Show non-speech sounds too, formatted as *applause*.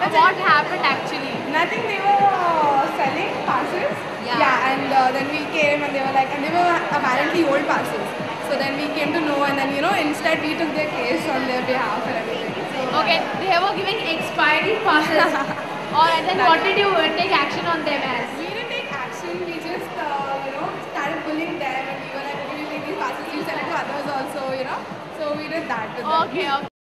But What happened actually? Nothing, they were uh, selling passes. Yeah. Yeah. and uh, then we came and they were like, and they were apparently old passes. So then we came to know and then, you know, instead we took their case on their behalf and everything. So, Okay, they were giving expired passes. *laughs* Alright, then what did you uh, take action on them as? We didn't take action, we just, uh, you know, started bullying them and we were like, okay, we take these passes, We sell it to others also, you know. So we did that with them. Okay, okay.